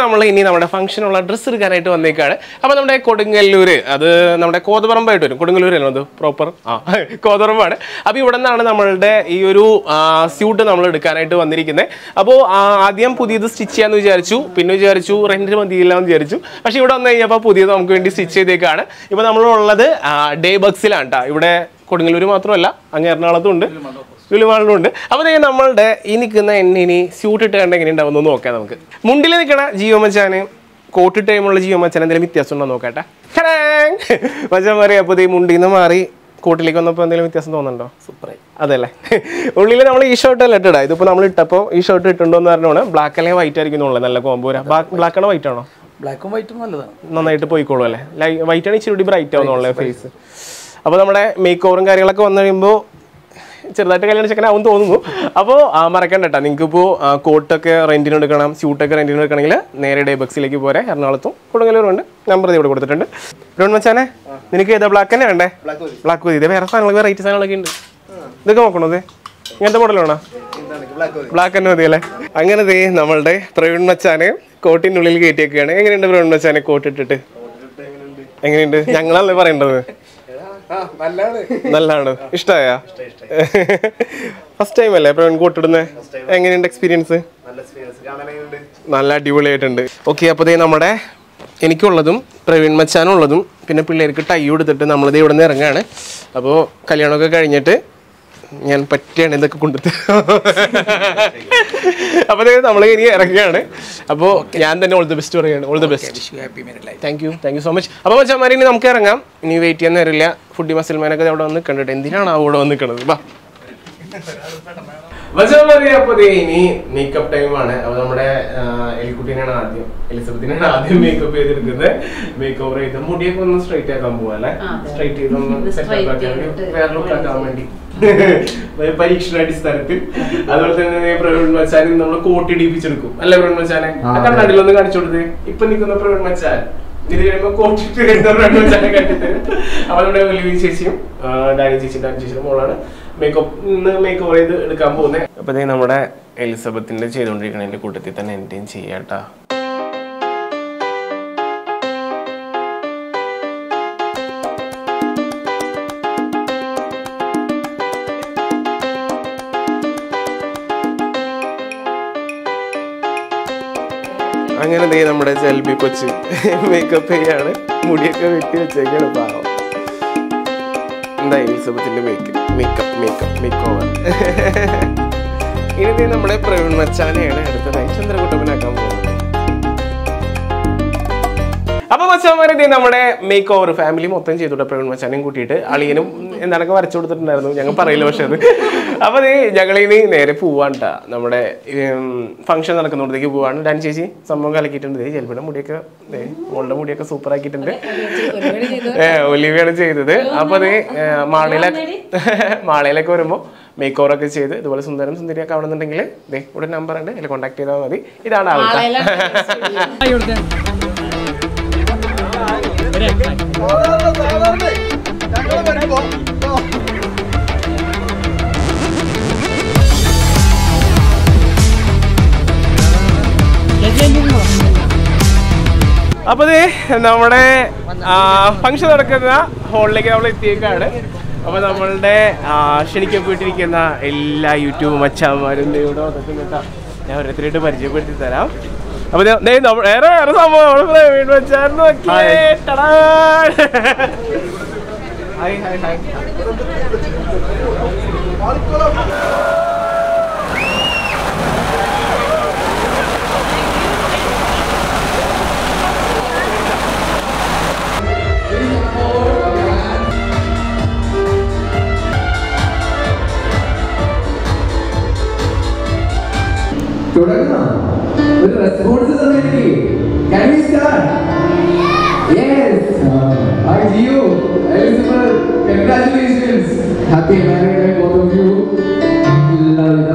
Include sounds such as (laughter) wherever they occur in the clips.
നമ്മൾ ഇനി നമ്മുടെ ഫംഗ്ഷനുള്ള ഡ്രസ്സ് എടുക്കാനായിട്ട് വന്നേക്കാണ്. അപ്പോൾ നമ്മുടെ കൊടുങ്ങല്ലൂർ അത് നമ്മുടെ കോതപറമ്പായിട്ട് വരും. കൊടുങ്ങല്ലൂരല്ലോ അത് പ്രോപ്പർ ആ കോതപറമ്പാണ്. അപ്പോൾ ഇവിടെ നിന്നാണ് നമ്മളുടെ ഈ ഒരു സ്യൂട്ട് നമ്മൾ എടുക്കാനായിട്ട് വന്നിരിക്കുന്നത് അപ്പോൾ ആദ്യം പുതിയത് സ്റ്റിച്ച് ചെയ്യാമെന്ന് വിചാരിച്ചു. പിന്നെ വിചാരിച്ചു റെന്റിന് മതിയില്ല എന്ന് വിചാരിച്ചു. പക്ഷേ ഇവിടെ വന്നു കഴിഞ്ഞപ്പോൾ പുതിയത് നമുക്ക് വേണ്ടി സ്റ്റിച്ച് ചെയ്തേക്കാണ്. ഇപ്പോൾ നമ്മളുള്ളത് ഡേ ബക്സിലാണ് കേട്ടോ ഇവിടെ കൊടുങ്ങല്ലൂർ മാത്രമല്ല അങ്ങ് എറണാകുളത്തും ഉണ്ട്. ലുലുമാളിലും ഉണ്ട് അപ്പോൾ ഞാൻ നമ്മളുടെ ഈ നിൽക്കുന്ന എന്നെ ഇനി സ്യൂട്ട് ഇട്ട് കണ്ട എങ്ങനെ ഉണ്ടാവും എന്ന് നോക്കാം നമുക്ക്. മുണ്ടിൽ നിൽക്കണ ജിയോ മച്ചാന് കോട്ട് ടൈമുള്ള ജിയോ മച്ചാൻ എന്തെങ്കിലും വ്യത്യാസം ഉണ്ടോ നോക്കട്ടെ. മച്ചാൻ മാറി അപ്പോൾ ഈ മുണ്ടിൽ നിന്ന് മാറി കോട്ടിലേക്ക് വന്നപ്പോൾ എന്തെങ്കിലും വ്യത്യാസം തോന്നുന്നുണ്ടോ? സൂപ്പറായി. അതല്ലേ. ഉള്ളിൽ നമ്മൾ ഈ ഷർട്ട് അല്ല ഇട്ടിടാ? ഇതിപ്പോൾ നമ്മൾ ഇട്ടപ്പോൾ ഈ ഷർട്ട് ഇട്ടുണ്ടോ എന്ന് പറഞ്ഞാണ് ബ്ലാക്ക് അല്ലെങ്കിൽ വൈറ്റ് ആയിരിക്കും നല്ല നല്ല കോമ്പോ ബ്ലാക്ക് ആണോ വൈറ്റ് ആണോ? ബ്ലാക്കും വൈറ്റും നല്ലതാണ്. നന്നായിട്ട് പോയിക്കോളൂ അല്ലേ? വൈറ്റ് ആണ് ഇച്ചിരി ബ്രൈറ്റ് ആവുന്നുള്ളത് ഫേസ് അപ്പോൾ നമ്മുടെ മേക്ക് ഓവറും കാര്യങ്ങളൊക്കെ വന്നു കഴിയുമ്പോൾ ചെറുതായിട്ട് കല്യാണ ചെക്കനാവും തോന്നുന്നു. അപ്പോൾ മറക്കണ്ട കേട്ടോ നിങ്ങൾക്കിപ്പോൾ കോട്ടൊക്കെ റെന്റിന് എടുക്കണം സ്യൂട്ടൊക്കെ റെന്റിന് എടുക്കണമെങ്കിൽ നേരെ ഡേ ബക്സിലേക്ക് പോരെ. എറണാകുളത്തും കൊടുങ്ങല്ലൂരുണ്ട് നമ്പർ ഇവിടെ കൊടുത്തിട്ടുണ്ട്. രോൺ മച്ചാനെ നിനക്ക് ഏതാ ബ്ലാക്ക് തന്നെ വേണ്ടേ? ബ്ലാക്ക് മതി. ഇത് വേറെ സാധനങ്ങൾ വെറൈറ്റി സാധനങ്ങളൊക്കെ ഉണ്ട്. ഇതൊക്കെ നോക്കണോ ഇത് ഇങ്ങനത്തെ മോഡലാണോ? ബ്ലാക്ക് തന്നെ മതി അല്ലേ? അങ്ങനെ ദേ നമ്മളുടെ പ്രവീൺ മച്ചാനെ കോട്ടിനുള്ളിൽ കയറ്റിയൊക്കെയാണ്. എങ്ങനെയുണ്ട് പ്രവീൺ മച്ചാനെ കോട്ടിട്ടിട്ട്? എങ്ങനെയുണ്ട്? ഞങ്ങളല്ലേ പറയേണ്ടത്? നല്ലതാണ്. ഇഷ്ടമായ ഫസ്റ്റ് ടൈം അല്ലേ പ്രവീൺ ഇടുന്നേ എങ്ങനെയുണ്ട് എക്സ്പീരിയൻസ് നല്ല അടിപൊളിയായിട്ടുണ്ട്. ഓക്കെ അപ്പോൾ ദേ നമ്മുടെ എനിക്കുള്ളതും പ്രവീൺ മച്ചാനുള്ളതും പിന്നെ പിള്ളേർക്ക് ടൈ കൊടുത്തിട്ട് നമ്മളിത് ഇവിടെ നിന്ന് ഇറങ്ങുകയാണ്. അപ്പോൾ കല്യാണമൊക്കെ കഴിഞ്ഞിട്ട് ഞാൻ പറ്റിയാണ് ഇതൊക്കെ കൊണ്ടുത്ത് അപ്പോൾ നമ്മൾ ഇനി ഇറങ്ങുകയാണ്. അപ്പോൾ ഞാൻ തന്നെ ഓൾ ദി ബെസ്റ്റ് പറയുകയാണ്. All the best happy merry life thank you thank you so much അപ്പോൾ മച്ചാമാരി ഇനി നമുക്ക് ഇറങ്ങാം. ഇനി വെയിറ്റ് ചെയ്യാൻ നേരമില്ല. ഫുഡി മസിൽമാനൊക്കെ അവിടെ വന്ന് കണ്ടിട്ട് എന്തിനാണ് അവിടെ വന്ന് നിൽക്കുന്നത് വാ. മച്ചാമാരി അപ്പോൾ ദേ ഇനി മേക്കപ്പ് ടൈമാണ് അപ്പോൾ നമ്മുടെ എലിക്കുട്ടീനാണ് ആദ്യം എലിസബത്തിനാണ് ആദ്യം മേക്കപ്പ് ചെയ്തെടുക്കുന്നത്. മേക്ക് ഓവർ ചെയ്ത് മുടിയൊക്കെ ഒന്ന് സ്ട്രൈറ്റ് ആക്കാൻ പോവാ അല്ലേ? സ്ട്രൈറ്റ് ചെയ്ത് ഒന്ന് (laughs) സെറ്റ് ആക്കാൻ വേണ്ടി വേറെ ലുക്ക് ആക്കാൻ വേണ്ടി. പരീക്ഷണാടിസ്ഥാനത്തിൽ. അതുപോലെ തന്നെ പ്രവീൺ മച്ചാൻ നമ്മൾ കോട്ടിടിപ്പിച്ചെടുക്കും അല്ല പ്രവീൺ മച്ചാനെ? കണ്ണാടിലൊന്ന് കാണിച്ചു കൊടുത്തേ. ഇപ്പൊ നിൽക്കുന്ന പ്രവീൺ മച്ചാൻ. ഇത് കഴിയുമ്പോ കോട്ടിട്ട് പ്രവീൺ മച്ചാനെ നമ്മുടെ ഒലിവി ചേച്ചിയും ഡാനി ചേച്ചി ഡാനി ചേച്ചിയുടെ മോളാണ്. മേക്കപ്പ് ഇന്ന് മേക്ക് ഓവർ ചെയ്ത് എടുക്കാൻ പോകുന്നത് അപ്പൊ നമ്മുടെ എലിസബത്തിന്റെ ചെയ്തുകൊണ്ടിരിക്കണതിന്റെ കൂട്ടത്തിൽ തന്നെ എന്റെയും ചെയ്യാട്ടാ അങ്ങനെ എന്തെങ്കിലും നമ്മുടെ സെൽബി കൊച്ച് മേക്കപ്പ് ചെയ്യാണ്. മുടിയൊക്കെ വെട്ടി വെച്ചേക്കാണ് പാവം. എന്താ എലിസബത്തിന്റെ make makeup makeup make over ഇനി നമ്മുടെ പ്രവീൺ മച്ചാനെയാണ് അടുത്തതായി ചന്ദ്രകുട്ടപ്പനാക്കാൻ പോകുന്നത്. അപ്പൊ മച്ചാമാരെ ദേ നമ്മുടെ മേക്ക് ഓവർ ഫാമിലി മൊത്തം ചെയ്തോട്ടെ പ്രവീൺ മച്ചാനെയും കൂട്ടിയിട്ട്. അളിയനും എന്താണൊക്കെ വരച്ചു കൊടുത്തിട്ടുണ്ടായിരുന്നു. ഞങ്ങൾ പറയില്ല പക്ഷെ അത്. അപ്പൊ നീ ഞങ്ങളിനി നേരെ പോവാണ്ടാ നമ്മുടെ ഫംഗ്ഷൻ നടക്കുന്നോടത്തേക്ക് പോവാണ്. ഡാൻ ചേച്ചി സംഭവം കലക്കിയിട്ടുണ്ട്. ദേ ചെലപ്പിയുടെ മുടിയൊക്കെ ദേ മോളുടെ മുടിയൊക്കെ സൂപ്പർ ആക്കിയിട്ടുണ്ട്. ഒലിവിയാണ് ചെയ്തത്. അപ്പൊ നീ മാളിലെ മാളയിലൊക്കെ (laughs) മാളയിലൊക്കെ വരുമ്പോ മേക്ക് ഓവർ ഒക്കെ ചെയ്ത് ഇതുപോലെ സുന്ദരം സുന്ദരിയൊക്കെ ആവണമെന്നുണ്ടെങ്കിൽ ദേ ഇവിടെ നമ്പർ ഉണ്ട്. ഇതിൽ കോൺടാക്ട് ചെയ്താൽ മതി. ഇതാണ് ആൾക്കാർ (laughs) അപ്പൊ ദേ നമ്മുടെ ഫംഗ്ഷൻ നടക്കുന്ന ഹോളിലേക്ക് നമ്മൾ എത്തിയേക്കാണ്. അപ്പൊ നമ്മളുടെ ക്ഷണിക്കപ്പെട്ടിരിക്കുന്ന എല്ലാ യൂട്യൂബ് മച്ചാന്മാരും ഇവിടെ ഞാൻ ഓരോരുത്തരായിട്ട് പരിചയപ്പെടുത്തി തരാം. അപ്പൊ വേറെ വേറെ സംഭവം ടടാ. Hi hi hi. చూడగనా మీరు రెస్పాన్సెస్ అనేది can we start yes hi you. elizabeth congratulations happy marriage life both of you love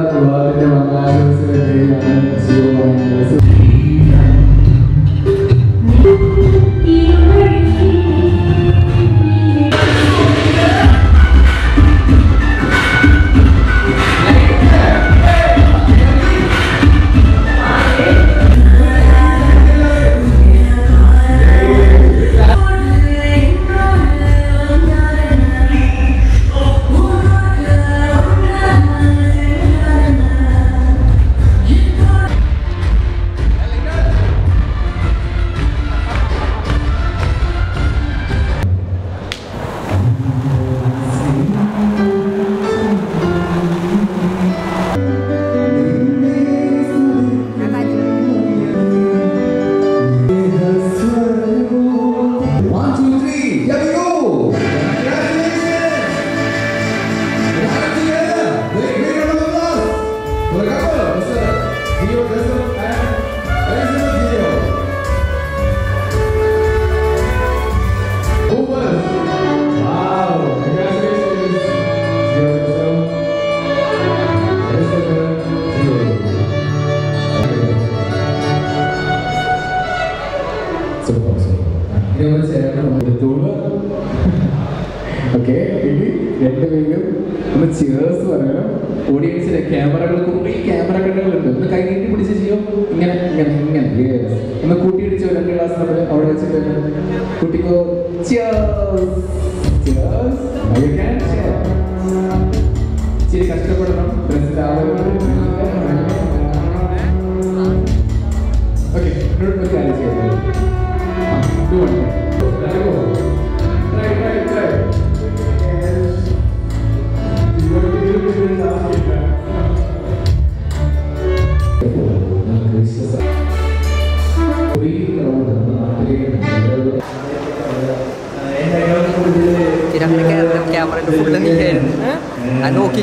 Là một sự yêu. ഓഡിയൻസിലെ ക്യാമറകൾ കുറേ ക്യാമറ കണ്ണുകളുണ്ട് ഒന്ന് കൈ നീട്ടി പിടിച്ച് ചെയ്യും? ഇങ്ങനെ ഇങ്ങനെ ഇങ്ങനെ. ഒന്ന് കൂട്ടിയിടിച്ചോ രണ്ട് ക്ലാസ് നമ്മൾ അവിടെ വെച്ചിട്ട് കുട്ടിക്കോ. ഇച്ചിരി കഷ്ടപ്പെടണം. ഓക്കെ ചെയ്യാം.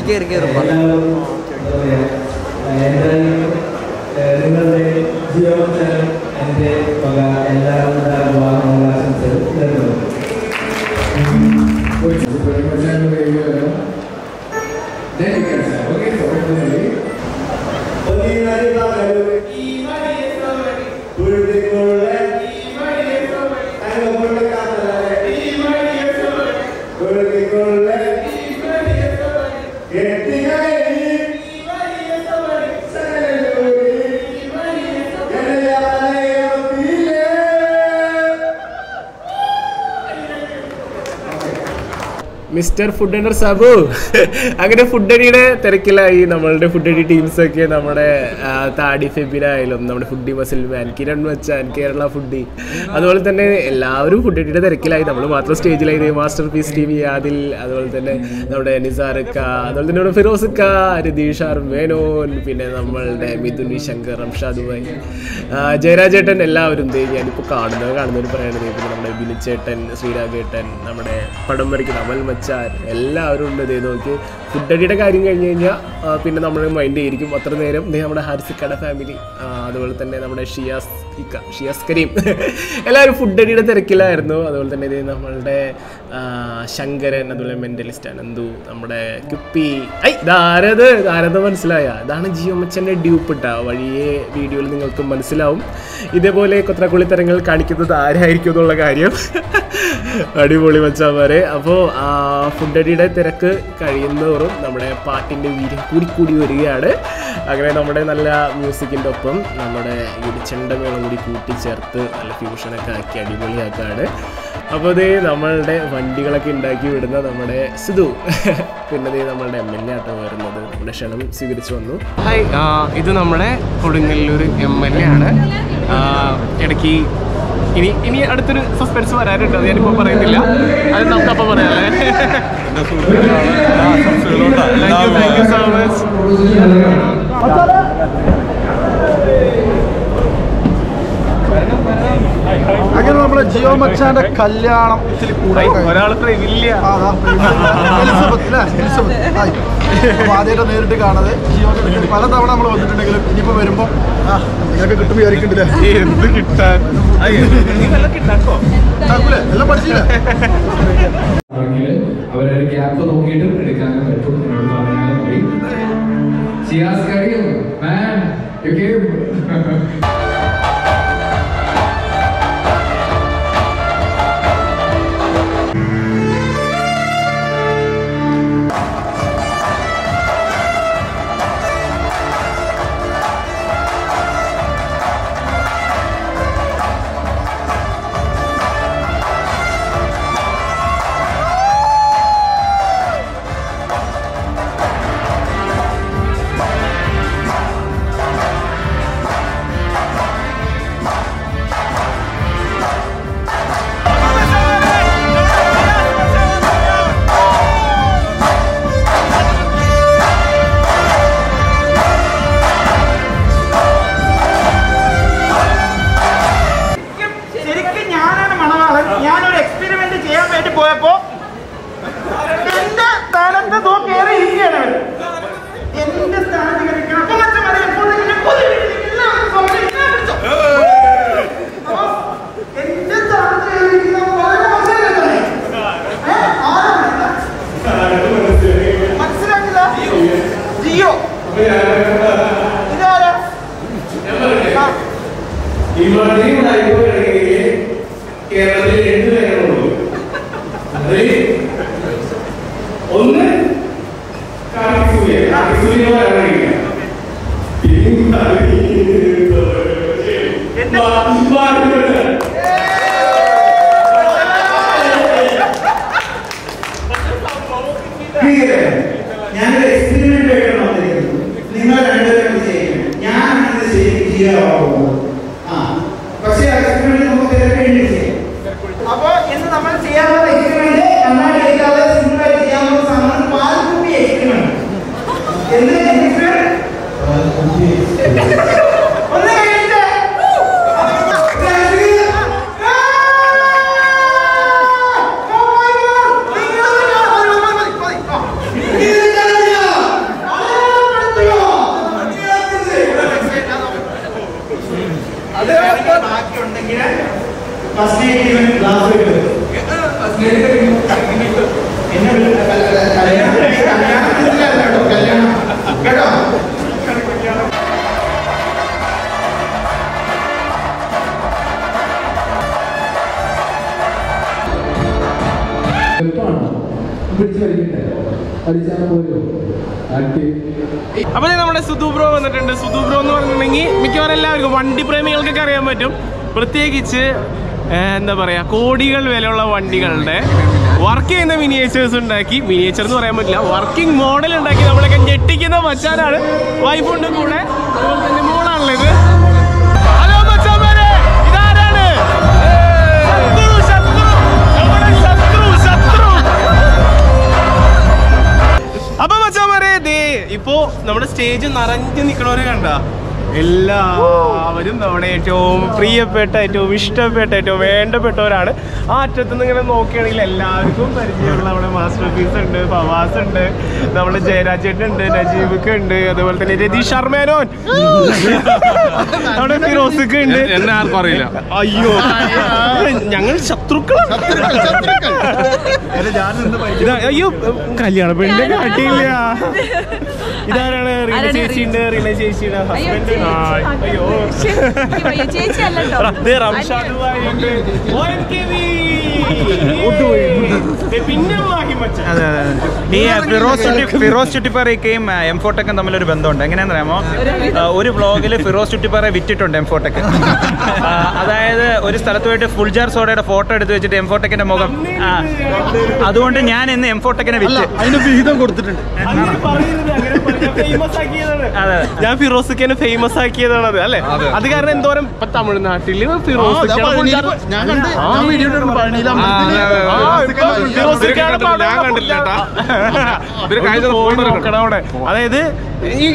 ആ നോക്കി കയറി മിസ്റ്റർ ഫുഡ് അണ്ടർ സാബു. (laughs) അങ്ങനെ ഫുഡ് അടിയുടെ തിരക്കിലായി നമ്മളുടെ ടീംസ് ഒക്കെ നമ്മുടെ താടി ഫെബിനായാലും നമ്മുടെ ഫുഡി മസിൽമാൻ കിരൺ മച്ചാൻ കേരള ഫുഡി. അതുപോലെ തന്നെ എല്ലാവരും ഫുഡ് അടിയുടെ തിരക്കിലായി. നമ്മൾ മാത്രം സ്റ്റേജിലായി. Masterpiece T V Adil അതുപോലെ തന്നെ നമ്മുടെ നിസാർക്ക അതുപോലെ തന്നെ നമ്മുടെ ഫിറോസിക്ക രതീഷ് ആർ മേനോൻ പിന്നെ നമ്മളുടെ മിഥുൻ ശങ്കർ റംഷാദ് ഭായ്. ജയരാജേട്ടൻ എല്ലാവരും ഞാനിപ്പോൾ കാണുന്നത് കാണുന്നവർ പറയണത് പിന്നെ നമ്മുടെ ബിനിച്ചേട്ടൻ ശ്രീരാഗേട്ടൻ നമ്മുടെ പടം വരയ്ക്കുന്ന അമൽ മച്ചാൻ എല്ലാവരും ഉണ്ട്. ഇതേ നോക്കി. ഫുഡ് അടിയുടെ കാര്യം കഴിഞ്ഞ് കഴിഞ്ഞാൽ പിന്നെ നമ്മൾ മൈൻഡ് ആയിരിക്കും. അത്ര നേരം നമ്മുടെ ഹാരിസിക്കട ഫാമിലി അതുപോലെ തന്നെ നമ്മുടെ ഷിയാസ് ഇക്ക ഷിയാസ് കരീം. (laughs) എല്ലാവരും ഫുഡ് അടിയുടെ തിരക്കിലായിരുന്നു. അതുപോലെ തന്നെ ഇതേ നമ്മളുടെ ശങ്കരൻ അതുപോലെ മെന്റലിസ്റ്റ് അനന്തു നമ്മുടെ കുപ്പി. ഐ ധാരത് ധാരത മനസ്സിലായ? ഇതാണ് ജിയോ മച്ചന്റെ ഡ്യൂപ്പ് ഇട്ട വഴിയെ വീഡിയോയിൽ നിങ്ങൾക്ക് മനസ്സിലാവും. ഇതേപോലെ കൊത്രക്കുള്ളിത്തരങ്ങൾ കാണിക്കുന്നത് ആരായിരിക്കും എന്നുള്ള കാര്യം. (laughs) അടിപൊളി മച്ചാമാരെ. അപ്പോൾ ഫുഡ് അടിയുടെ തിരക്ക് കഴിയുന്നതോറും നമ്മുടെ പാട്ടിന്റെ വീര്യം കൂടി കൂടി വരികയാണ്. അങ്ങനെ നമ്മുടെ നല്ല മ്യൂസിക്കിന്റെ ഒപ്പം നമ്മുടെ ഇടിച്ചണ്ട മേളം കൂടി കൂട്ടിച്ചേർത്ത് നല്ല ഫ്യൂഷനൊക്കെ ആക്കി അടിപൊളിയാക്കാണ്. അപ്പോൾ ഇതേ നമ്മളുടെ വണ്ടികളൊക്കെ ഉണ്ടാക്കി വിടുന്ന നമ്മുടെ സിധു. പിന്നെ ദേ നമ്മളുടെ എം എൽ എ ആട്ടോ വരുന്നത്. നമ്മുടെ ക്ഷണം സ്വീകരിച്ചു വന്നു. ഹായ് ഇത് നമ്മുടെ കൊടുങ്ങല്ലൂർ എം എൽ എ ആണ്. ഇടയ്ക്ക് ഇനി ഇനി അടുത്തൊരു സസ്പെൻസ് വരാനുണ്ട് അത് ഞാനിപ്പോൾ പറയുന്നില്ല അത് നമുക്കപ്പോൾ പറയാമല്ലേ thank you thank you so much അങ്ങനെ നമ്മുടെ ജിയോ മച്ചാന്റെ കല്യാണം ഇച്ചിരി കൂടെ ഒരാൾ വലിയ എലിസബത്ത് അല്ലേ എലിസബത്ത് ഹായ് അപ്പോൾ ആദ്യമായിട്ട് നേരിട്ട് കാണാതെ ജിയോന്റെ പല പലതവണ നമ്മൾ വന്നിട്ടുണ്ടെങ്കിലും ഇനിയിപ്പോ വരുമ്പോ ആ നിങ്ങൾക്ക് കിട്ടും വിചാരിക്കണ്ടില്ല എന്ത് കിട്ടാൻ? എല്ലാം പഠിച്ചില്ല? അവരൊരു ഗ്യാപ്പ് നോക്കിയിട്ട് എടുക്കാനും പറ്റും എന്നോട് പറഞ്ഞാലും മതി. Shiyas Kareem man you came അപ്പൊ നമ്മുടെ സുധു ബ്രോ വന്നിട്ടുണ്ട്. സുധു ബ്രോ എന്ന് പറഞ്ഞിട്ടുണ്ടെങ്കിൽ മിക്കവാറും എല്ലാവർക്കും വണ്ടി പ്രേമികൾക്കൊക്കെ അറിയാൻ പറ്റും. പ്രത്യേകിച്ച് എന്താ പറയുക കോടികൾ വിലയുള്ള വണ്ടികളുടെ വർക്ക് ചെയ്യുന്ന മിനിയേച്ചേഴ്സ് ഉണ്ടാക്കി. മിനിയേച്ചർ എന്ന് പറയാൻ പറ്റില്ല വർക്കിംഗ് മോഡൽ ഉണ്ടാക്കി നമ്മളൊക്കെ ഞെട്ടിക്കുന്ന മച്ചാനാണ് വൈഫുണ്ട് കൂടെ. അതുപോലെ ദേ ഇപ്പോ നമ്മുടെ സ്റ്റേജ് നിറഞ്ഞു നിക്കണവരെ കണ്ട. എല്ലാവരും നമ്മുടെ ഏറ്റവും പ്രിയപ്പെട്ട ഏറ്റവും ഇഷ്ടപ്പെട്ട ഏറ്റവും വേണ്ടപ്പെട്ടവരാണ്. ആ അറ്റത്ത് നിന്ന് ഇങ്ങനെ നോക്കുകയാണെങ്കിൽ എല്ലാവർക്കും പരിചയമുള്ള നമ്മുടെ മാസ്റ്റർ പീസ് ഉണ്ട് ഫവാസ് ഉണ്ട് നമ്മുടെ ജയരാജേട്ടൻ ഉണ്ട് നജീബ്ക്ക് ഉണ്ട് അതുപോലെ തന്നെ രതീഷ് ശർമേനോൻ നമ്മുടെ ഫിറോസിക്ക് ഉണ്ട്. എന്നെ ആർക്കും അറിയില്ല. അയ്യോ ഞങ്ങൾ ശത്രുക്കൾ. ഇതാ- അയ്യോ കല്യാണ പെണ്ണിന്റെ കാട്ടിയില്ല. ഇതാരാണ് റീന റീന ചേച്ചിയുടെ ഹസ്ബൻഡ്. അയ്യോ ചേച്ചി. റംഷാദ് അതെ അതെ. ഈ ഫിറോസ് ചുട്ടി ഫിറോസ് ചുട്ടിപ്പാറയ്ക്കും എം ഫോട്ടക്കും തമ്മിലൊരു ബന്ധമുണ്ട്. എങ്ങനെയാണെന്ന് അറിയാമോ? ഒരു വ്ളോഗിൽ ഫിറോസ് ചുട്ടിപ്പാറ വിറ്റിട്ടുണ്ട് എം ഫോട്ടക്ക് അതായത് ഒരു സ്ഥലത്ത് പോയിട്ട് ഫുൾജാർ സോഡയുടെ ഫോട്ടോ എടുത്ത് വെച്ചിട്ട് എം ഫോട്ടക്കിന്റെ മുഖം അതുകൊണ്ട് ഞാൻ ഇന്ന് എം ഫോട്ടക്കിനെ വിറ്റ്. അതിന് വിഹിതം കൊടുത്തിട്ടുണ്ട്. ഞാൻ ഫിറോസിക്കനെ ഫേമസ് ആക്കിയതാണ്. അത് അല്ലെ? അത് കാരണം എന്തോരം ഇപ്പൊ തമിഴ്നാട്ടിൽ ഫിറോസ് ഞാൻ കണ്ട് ഞാൻ വീഡിയോ ഞാൻ കണ്ടില്ല അതായത് ഈ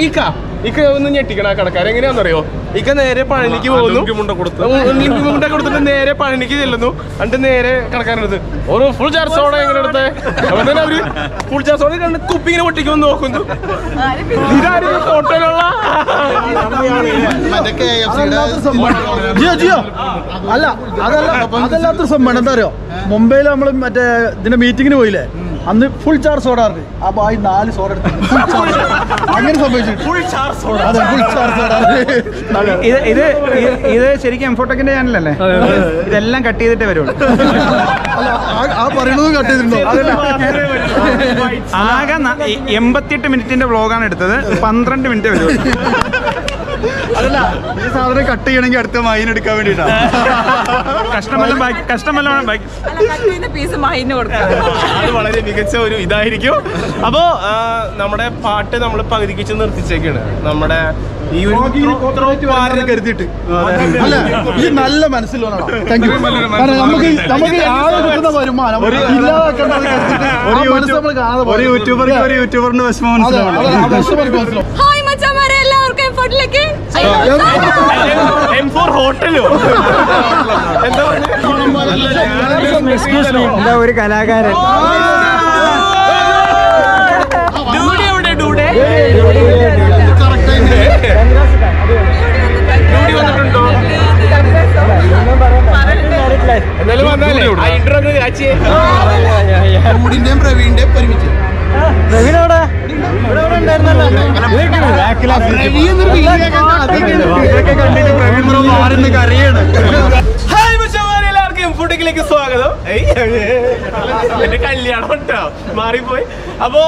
ഇക്ക ഒന്ന് ഞെട്ടിക്കണ ആ കടക്കാരൻ എങ്ങനെയാണെന്നറിയോ? ഇക്ക നേരെ പഴനിക്ക് പോകുന്നു. മുണ്ട കൊടുത്ത്. ഉം, മുണ്ട കൊടുത്തിട്ട് നേരെ പഴനിക്ക് ചെല്ലുന്നു. അണ്ട് നേരെ കടക്കാരനടുത്ത് ഒരു ഫുൾ ചാർജ് സോഡ എങ്ങനെ എടുത്തേ? അവൻ തന്നെ അവർ ഫുൾ ചാർജ് സോഡ കണ്ട് കുപ്പി ഇങ്ങനെ പൊട്ടിക്കുമെന്ന് നോക്കുന്നു. ഇതാരും? ഫോട്ടോയിലുള്ള ജിയോ ജിയോ. അല്ല അതല്ല അതല്ലാത്തൊരു സംഭവം എന്താ അറിയോ? മുംബൈയിൽ നമ്മൾ മറ്റേ ഇതിന്റെ മീറ്റിങ്ങിന് പോയില്ലേ? അന്ന് ഫുൾ ചാർജ് സോഡ അപ്പൊ ആ ബായി നാല് സോഡ എടുത്തു. അങ്ങനെ സംഭവിച്ചിട്ടുണ്ട് ഇത് ഇത് ഇത് ശരിക്കും എം ഫോട്ടക്കിന്റെ ചാനലല്ലേ ഇതെല്ലാം കട്ട് ചെയ്തിട്ടേ വരുള്ളൂ. ആ- ആ പറയണതും കട്ട് ചെയ്തിട്ടുണ്ടോ? ആകെ എൺപത്തിയെട്ട് മിനിറ്റിന്റെ വ്ളോഗാണ് എടുത്തത്. പന്ത്രണ്ട് മിനിറ്റ് വരുള്ളൂ അതല്ല ഈ സാധനം കട്ട് ചെയ്യണമെങ്കിൽ അടുത്ത മൈൻ എടുക്കാൻ വേണ്ടിട്ടാണ് അത് വളരെ മികച്ച ഒരു ഇതായിരിക്കും. അപ്പോ നമ്മുടെ പാട്ട് നമ്മൾ പകുതിക്ക് വെച്ച് നിർത്തിച്ചേക്കാണ്. നമ്മുടെ ഈ ഒരു കരുതിയിട്ട്. അല്ല ഈ നല്ല മനസ്സിൽ നമുക്ക് നമുക്ക് കിട്ടുന്ന വരുമാനം ഒരു കാണാതെ ഒരു യൂട്യൂബറിന് വിഷമം മനസ്സിലാവും. എല്ലാവർക്കും എഫോർട്ടിലേക്ക് എം ഹോട്ടലോ എന്താ ഒരു കലാകാരൻ പ്രവീണിന്റെ ഒരുമിച്ച് കണ്ടിട്ട് ഫുഡിലേക്ക് സ്വാഗതം. എന്റെ കല്യാണം കേട്ടോ മാറിപ്പോയി. അപ്പോ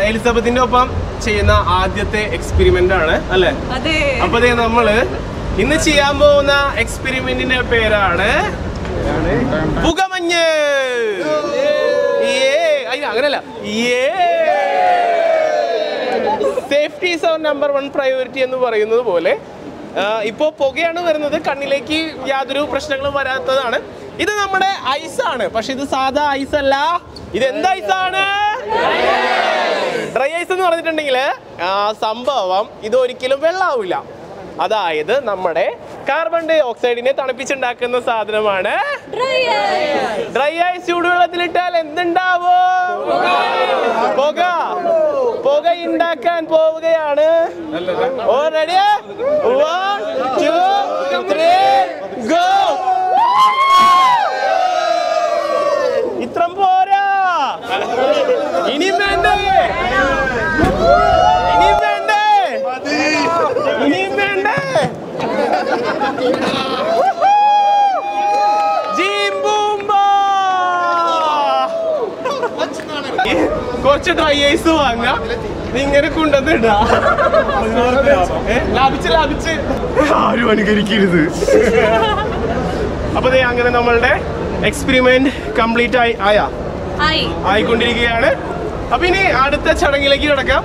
എലിസബത്തിന്റെ ഒപ്പം ചെയ്യുന്ന ആദ്യത്തെ എക്സ്പെരിമെന്റ് ആണ് അല്ലെ? അപ്പൊ നമ്മൾ ഇന്ന് ചെയ്യാൻ പോകുന്ന എക്സ്പെരിമെന്റിന്റെ പേരാണ് പുകമഞ്ഞ്. അങ്ങനല്ല. A safety is our number one priority എന്ന് പറയുന്നത് പോലെ ഇപ്പോൾ ഇപ്പോ പുകയാണ് വരുന്നത് കണ്ണിലേക്ക് യാതൊരു പ്രശ്നങ്ങളും വരാത്തതാണ്. ഇത് നമ്മുടെ ഐസ് ആണ്. പക്ഷെ ഇത് സാധാ ഐസ് അല്ല. ഇത് എന്ത് ഐസാണ് ഡ്രൈ ഐസ് എന്ന് പറഞ്ഞിട്ടുണ്ടെങ്കിൽ സംഭവം ഇത് ഒരിക്കലും വെള്ളാവില്ല. അതായത് നമ്മുടെ കാർബൺ ഡൈ ഓക്സൈഡിനെ തണുപ്പിച്ചുണ്ടാക്കുന്ന സാധനമാണ് ഡ്രൈ ഐസ് ചൂടുവെള്ളത്തിലിട്ടാൽ എന്തുണ്ടാവും? പുക. പുക ഉണ്ടാക്കാൻ പോവുകയാണ്. ഓ ready one two three go ഇത്രം പോരാ. ഇനി വേണ്ടേ ഇനിയും വേണ്ടേ ഇനിയും വേണ്ടേ ജീംബൂംബ. കുറച്ച് ഡ്രൈ ഐസ് വാങ്ങാം. ഇങ്ങനെ കൊണ്ടുവന്ന് ഇടാ. ഏ, ലാഭിച്ച് ലാഭിച്ച്. ആരും അനുകരിക്കരുത്. അപ്പൊ അങ്ങനെ നമ്മളുടെ എക്സ്പെരിമെന്റ് കംപ്ലീറ്റ് ആയി ആയാ? ആയി. ആയിക്കൊണ്ടിരിക്കുകയാണ്. അപ്പൊ ഇനി അടുത്ത ചടങ്ങിലേക്ക് കിടക്കാം.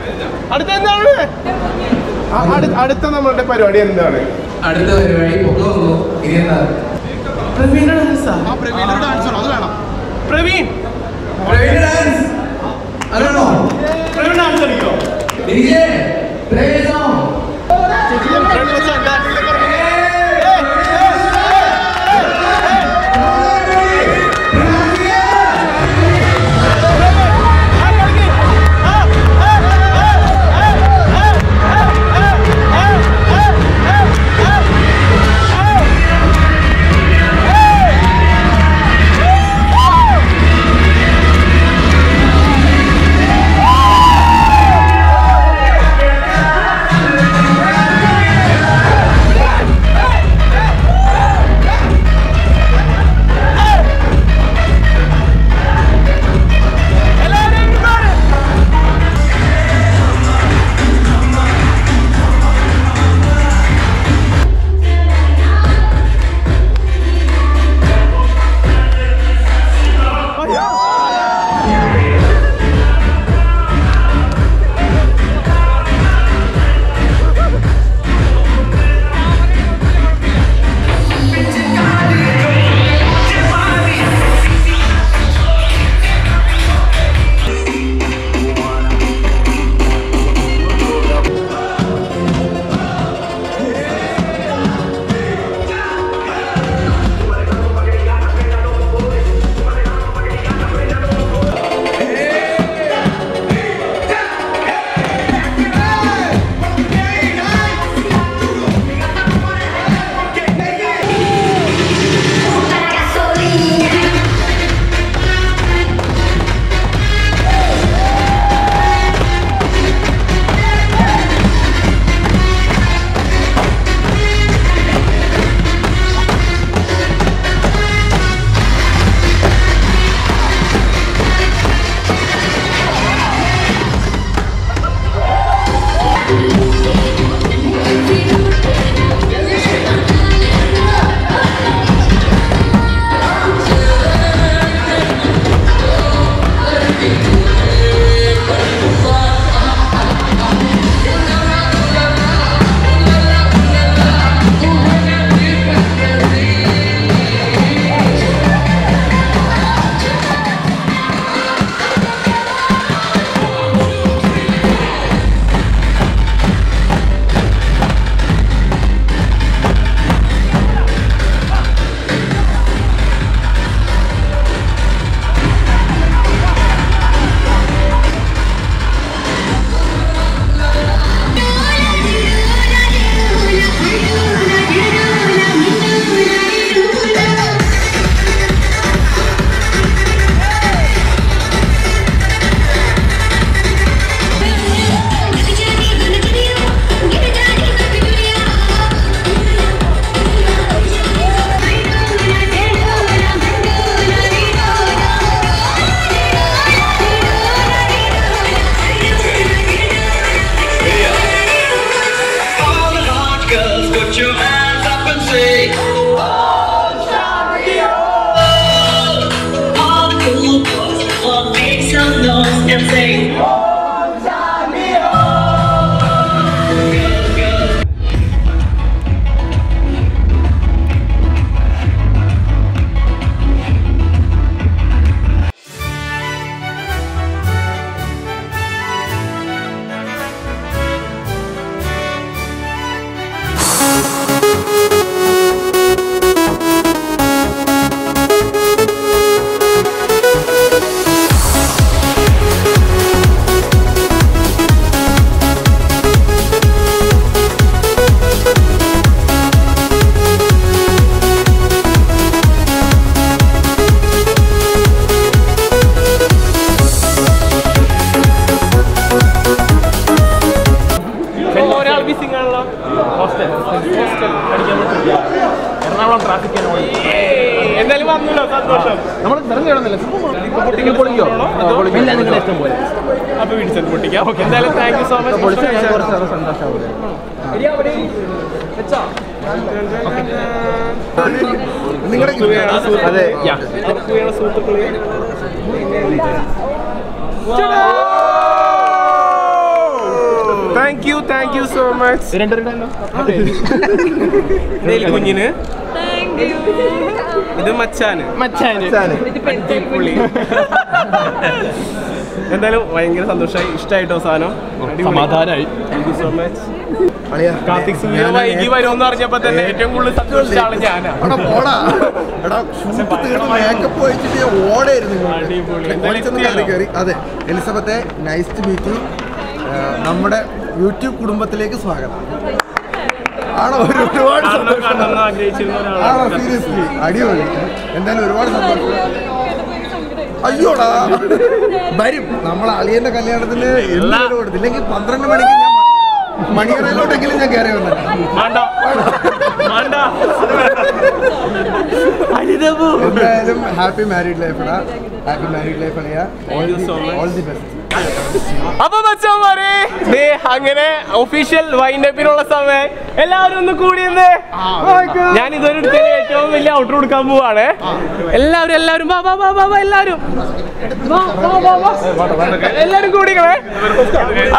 അടുത്ത എന്താണ് അടുത്ത നമ്മളുടെ പരിപാടി എന്താണ്? അടുത്ത പരിപാടി പുക വന്നു ഇനി എന്താ? പ്രവീണിന്റെ ഡാൻസാ പ്രവീൺ. പ്രവീൺ ഡാൻസ് അതാണോ പ്രവീൺ ഡാൻസ് കളിക്കോ? ഡിജെ പൊളിക്കോ? നിങ്ങളുടെ ഇഷ്ടം പോലെ. അപ്പൊ പൊട്ടിക്കാം. എന്തായാലും താങ്ക് യു സോ മച്ച് അതെ. സുഹൃത്തുക്കളെ? Thank you thank you so much കുഞ്ഞിന്? ഇത് മച്ചാന്. മച്ചാന്. പുള്ളി എന്തായാലും ഭയങ്കര സന്തോഷമായി ഇഷ്ടമായിട്ടോ സാധനം? സമാധാനമായി thank you so much Karthik Surya വൈകി എന്ന് പറഞ്ഞപ്പോ തന്നെ ഏറ്റവും കൂടുതൽ സന്തോഷിച്ച ആൾ അതെ എലിസബത്തെ നൈസ് ടു മീറ്റ് നമ്മുടെ യൂട്യൂബ് കുടുംബത്തിലേക്ക് സ്വാഗതം. ആണോ? ഒരു ഒരുപാട് ആണോ? സീരിയസ്ലി അടിപൊളി. എന്തായാലും ഒരുപാട് സന്തോഷം. അയ്യോടാ. വരും. നമ്മൾ അളിയന്റെ കല്യാണത്തിന് എല്ലാവരും കൊടുത്തു? ഇല്ലെങ്കിൽ പന്ത്രണ്ട് മണിക്ക് ഞാൻ മണിയറയിലോട്ടെങ്കിലും ഞാൻ കയറി വേണ്ട എന്തായാലും happy married life happy married life അളിയ. ഓൾ ദി ബെസ്റ്റ് അപ്പൊ മച്ചാമാരെ ദേ അങ്ങനെ ഒഫീഷ്യൽ വൈൻഡപ്പിനുള്ള സമയം. എല്ലാവരും ഒന്ന് കൂടിയെന്ന് ഞാൻ ഇതൊരു ഏറ്റവും വലിയ ഔട്ടർ കൊടുക്കാൻ പോവാണ്. എല്ലാവരും എല്ലാവരും എല്ലാവരും. എല്ലാരും കൂടിക്കണേ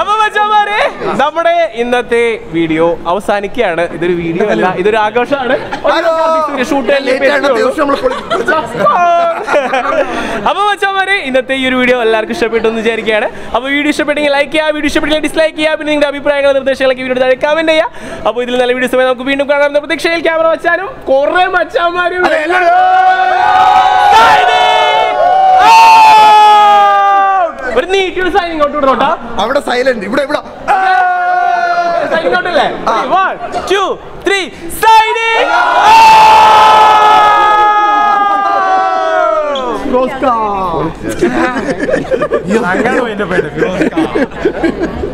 അപ്പൊ മച്ചാമാരെ നമ്മുടെ ഇന്നത്തെ വീഡിയോ അവസാനിക്കുകയാണ്. ഇതൊരു വീഡിയോ അല്ല ഇതൊരു ആഘോഷമാണ്. അപ്പൊ മച്ചന്മാരെ ഇന്നത്തെ ഈ ഒരു വീഡിയോ എല്ലാവർക്കും ഇഷ്ടപ്പെട്ടു എന്ന് വിചാരിക്കുകയാണ്. അപ്പൊ വീഡിയോ ഇഷ്ടപ്പെട്ടെങ്കിൽ ലൈക്ക് ചെയ്യുക വീഡിയോ ഇഷ്ടപ്പെട്ടെങ്കിൽ ഡിസ്ലൈക്ക് ചെയ്യുക. പിന്നെ നിങ്ങളുടെ അഭിപ്രായങ്ങൾ നിർദ്ദേശങ്ങളൊക്കെ വീഡിയോ താഴെ കമന്റ് ചെയ്യുക. അപ്പോൾ ഇതിൽ നല്ല വീഡിയോസ് നമുക്ക് വീണ്ടും കാണാം. പ്രതീക്ഷയിൽ ക്യാമറ വെച്ചാലും കുറേ മച്ചാമാരും ഒരു നീറ്റ് സൈനിങ് ഔട്ട് വിടണോട്ടാ അവിടെ സൈലന്റ് ഇവിടെ ഇവിടെ. സൈനിങ് ഔട്ട് അല്ലേ one two three signing I'm going to independent.